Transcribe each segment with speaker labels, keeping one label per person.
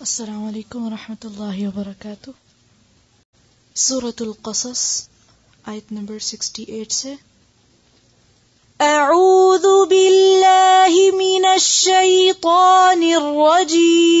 Speaker 1: السلام عليكم ورحمة الله وبركاته. سورة القصص آية نمبر 68 سے
Speaker 2: أعوذ بالله من الشيطان الرجيم.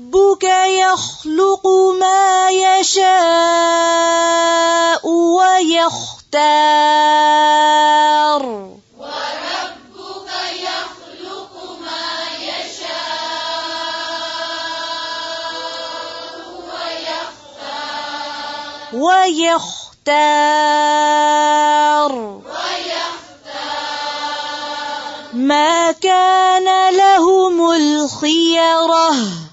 Speaker 2: وربك يخلق ما يشاء ويختار
Speaker 3: وربك يخلق ما يشاء ويختار
Speaker 2: ويختار.
Speaker 3: ويختار.
Speaker 2: ما كان لهم الخيرة.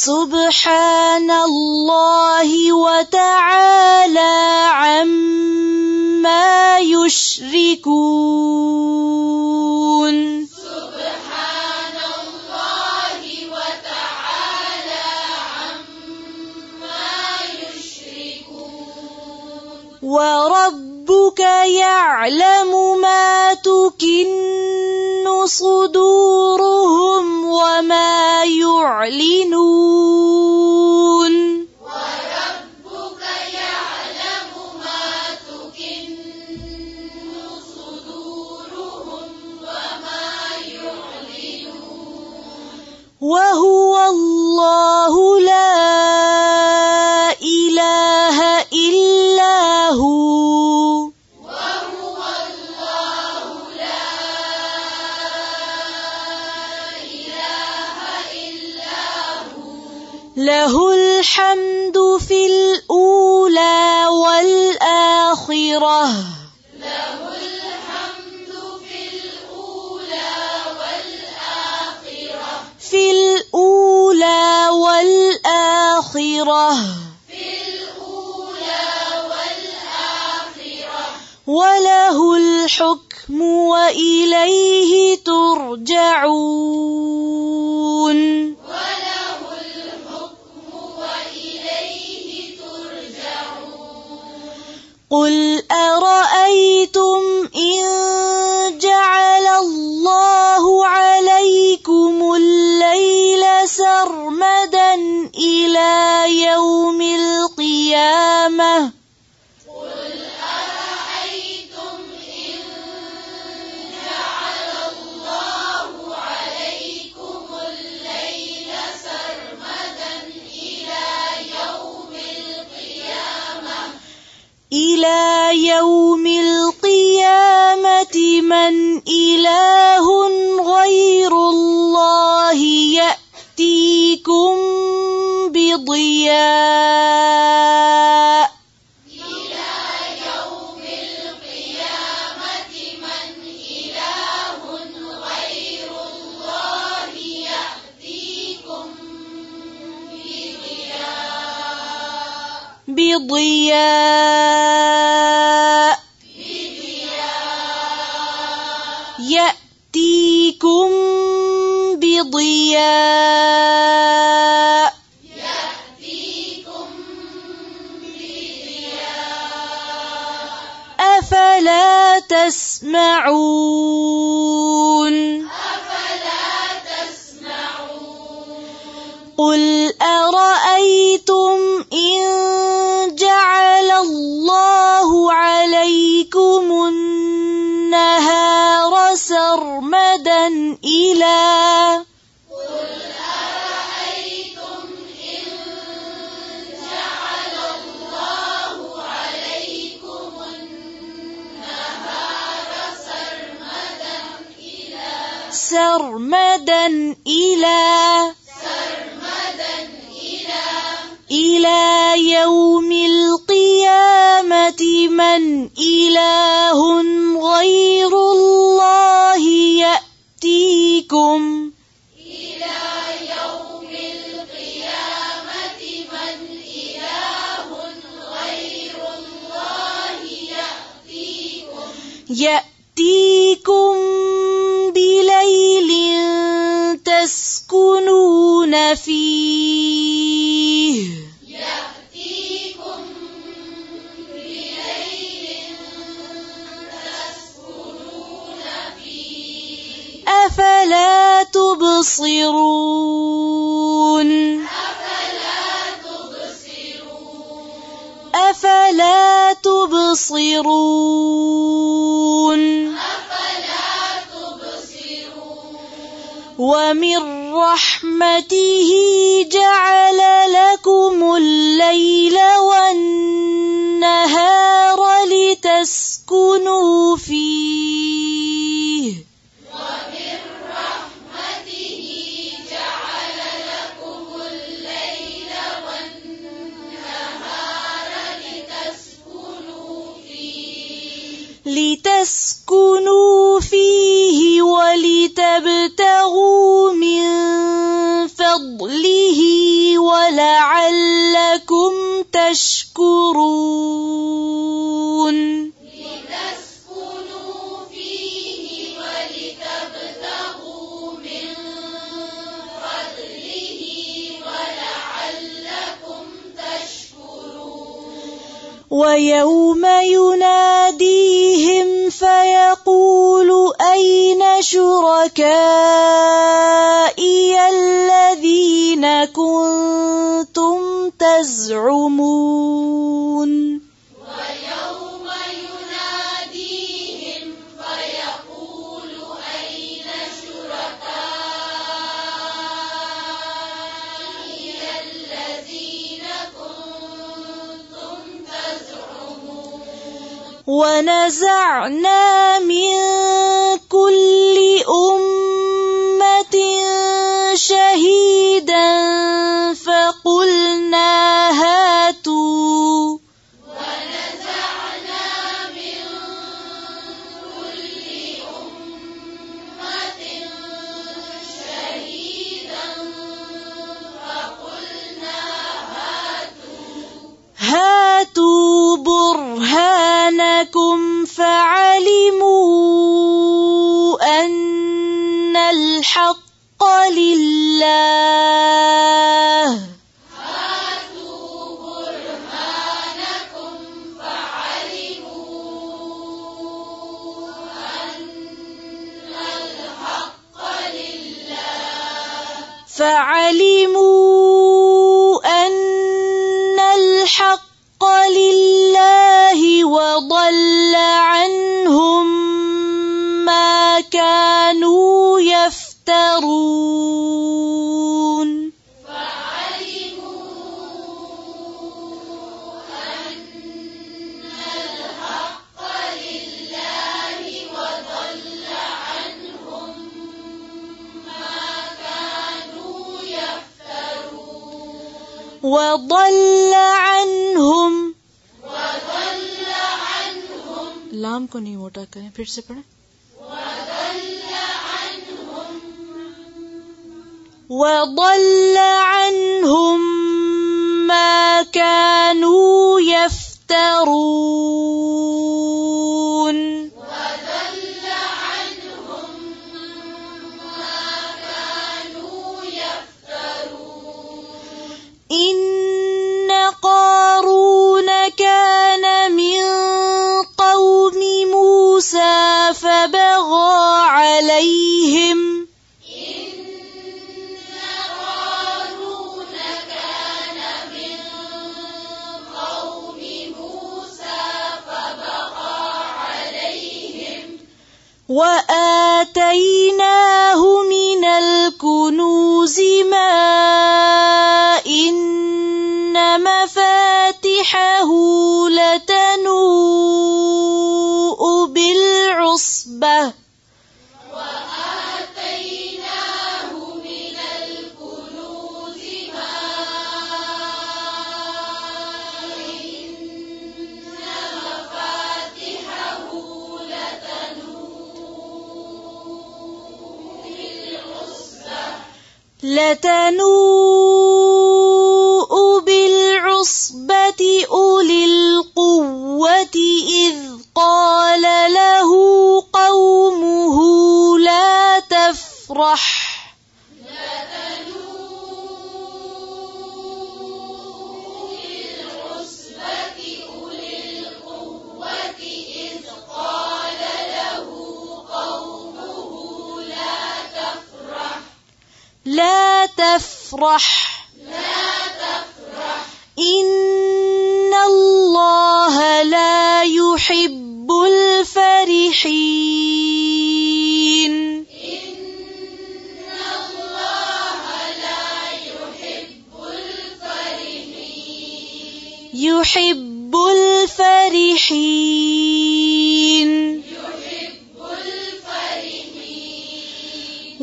Speaker 2: سبحان الله وتعالى عما يشركون. وربك يعلم ما تكن صدورهم وما يعلنون.
Speaker 3: وربك يعلم ما تكن صدورهم وما يعلنون.
Speaker 2: وهو الله لا الحمد في الأولى والآخرة.
Speaker 3: له الحمد في الأولى والآخرة.
Speaker 2: في الأولى والآخرة
Speaker 3: في الأولى والآخرة.
Speaker 2: وله الحكم وإليه ترجعون. قل أرأيتم إن جعل الله عليكم الليل سرمدا إلى يوم القيامة
Speaker 3: إلى يوم
Speaker 2: أرأيتم إن جعل الله عليكم النهار سرمدا إلى
Speaker 3: سرمدا إلى
Speaker 2: fi رحمته جعل لكم الليل والنهار لتسكنوا فيه لتس شركائي الذين كنتم تزعمون.
Speaker 3: ويوم يناديهم فيقول أين شركائي الذين كنتم تزعمون؟
Speaker 2: ونزعنا من ہیں پھر سے پڑھیں وضل عنهم ما كانوا يفترون
Speaker 3: عزما
Speaker 2: إن مفاتحه
Speaker 3: لدى
Speaker 2: لتنوء بالعصبة أولي القوة إذ قال له قومه لا تفرح. لا تفرح. إن الله لا يحب الفرحين. يحب الفرحين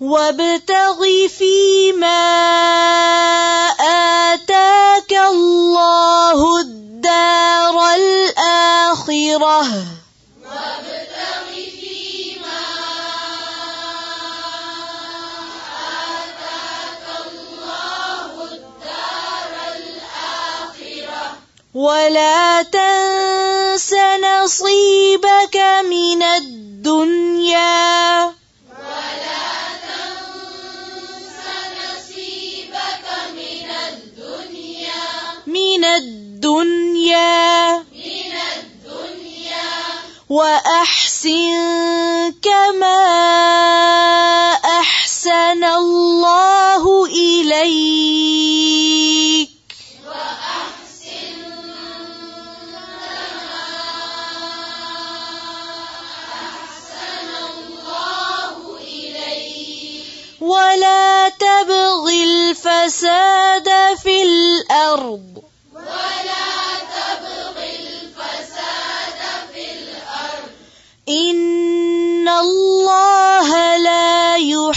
Speaker 2: وابتغ فيما آتاك الله الدار الآخرة. وابتغ فيما آتاك الله الدار الآخرة ولا تنس نصيبك من الدنيا. وأحسن كما أحسن الله إليك. ولا تبغ الفساد في الأرض.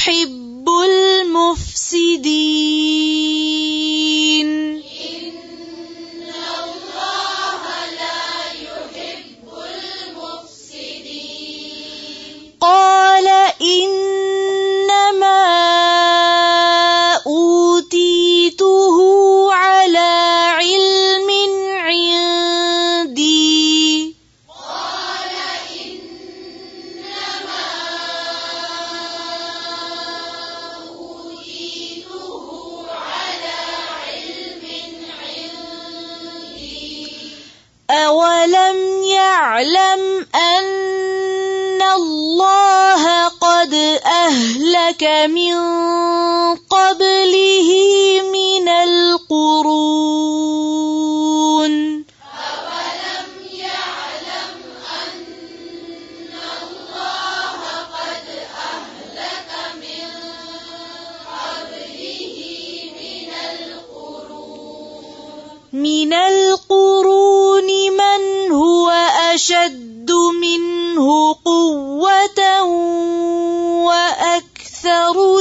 Speaker 2: لا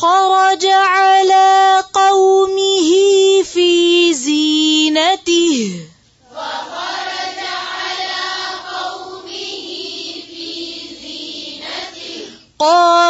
Speaker 2: فخرج على قومه في زينته. قال الذين يريدون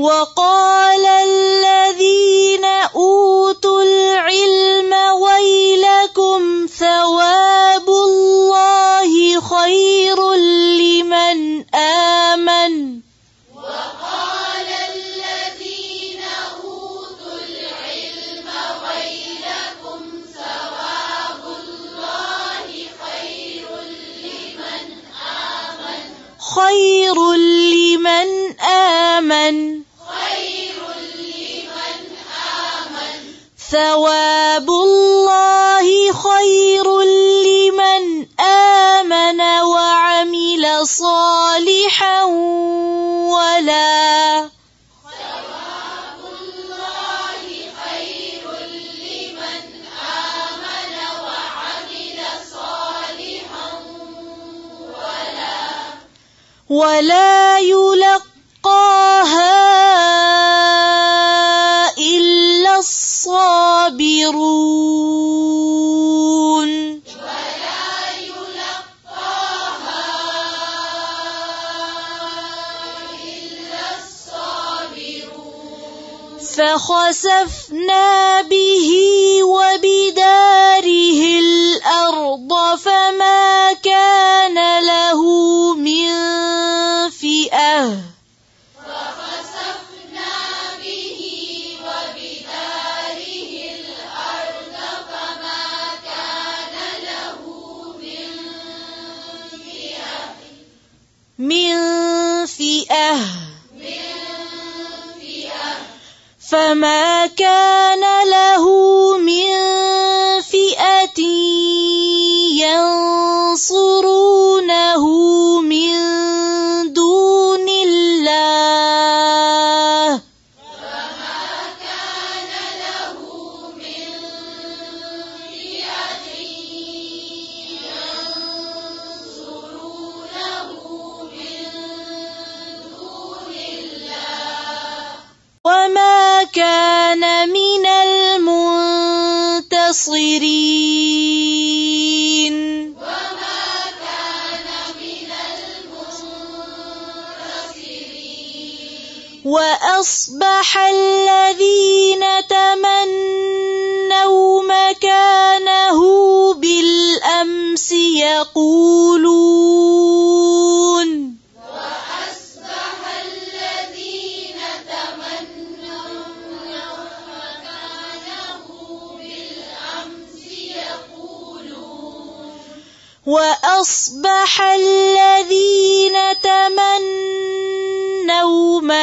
Speaker 2: وقال ولا يلقاها إلا الصابرون.
Speaker 3: ولا يلقاها إلا الصابرون
Speaker 2: فخسفنا فما كان له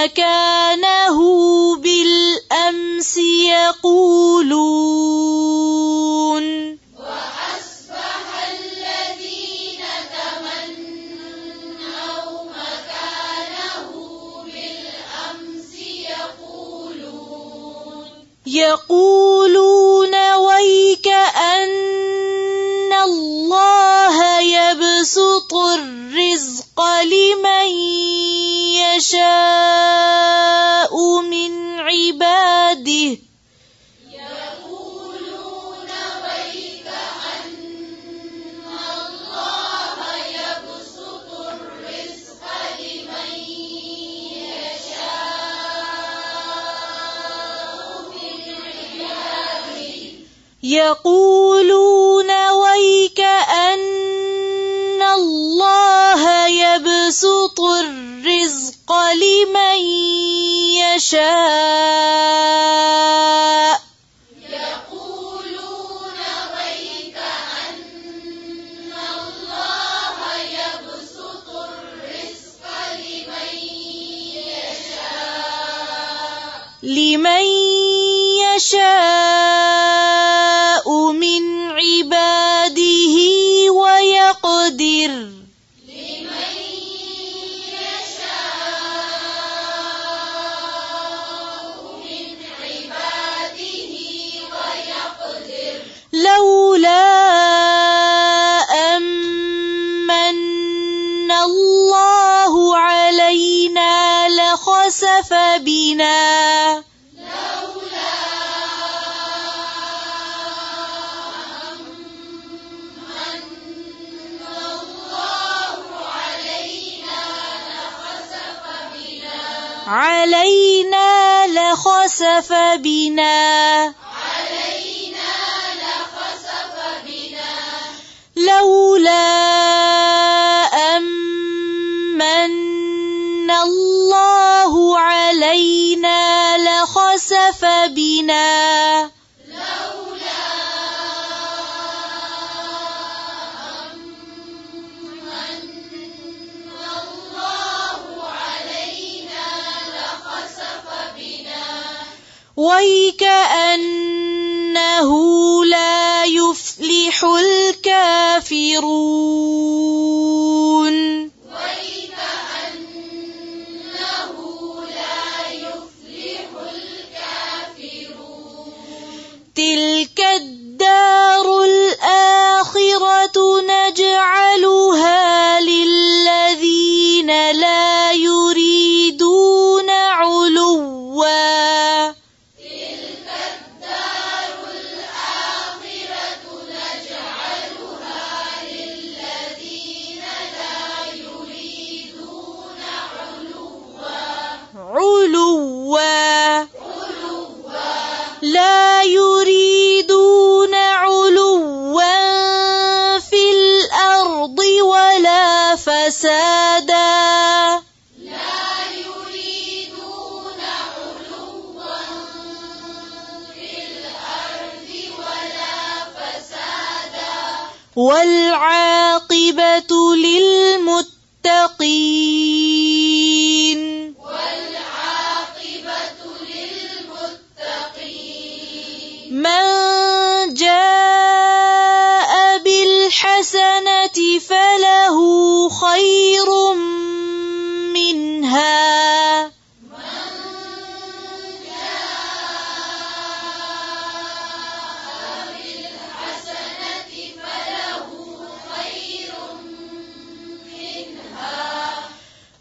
Speaker 2: لك يقولون ويك أن الله يبسط الرزق لمن يشاء. bir لخسف بنا.
Speaker 3: علينا لخسف بنا.
Speaker 2: لولا أمن الله علينا لخسف بنا. ويكأنه لا يفلح الكافرون والعاقبة للمتقين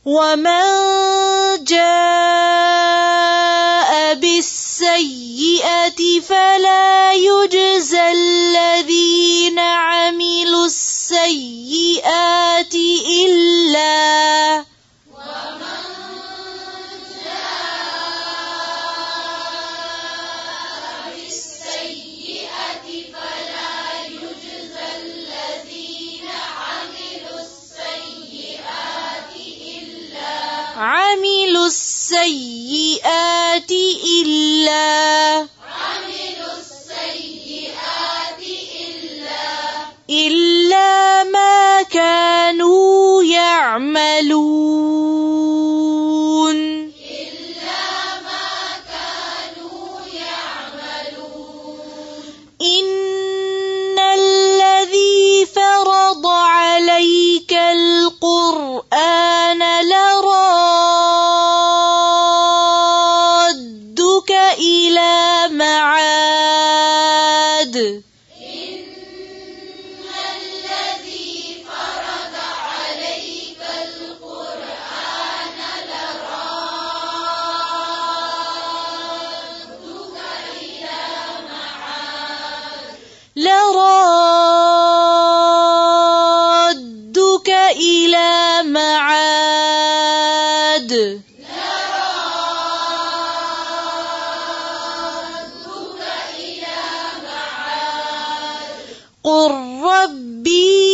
Speaker 2: ومن جاء بالسيئة فلا
Speaker 3: قالوا
Speaker 2: قل ربي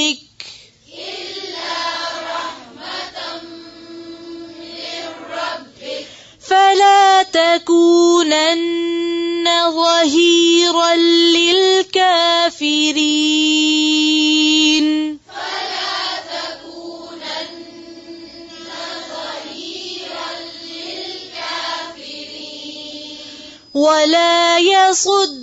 Speaker 2: ربك فلا تكونن ظهيرا للكافرين. ولا يصدنك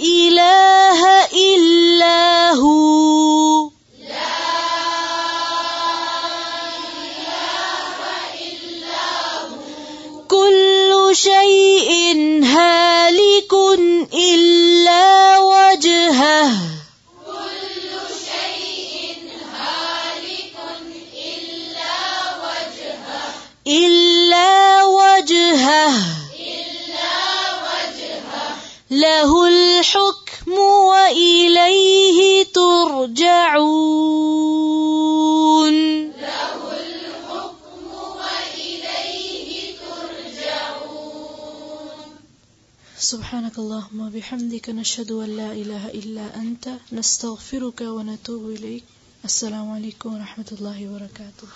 Speaker 2: إله
Speaker 1: اللهم وبحمدك نشهد أن لا إله إلا أنت نستغفرك ونتوب إليك. السلام عليكم ورحمة الله وبركاته.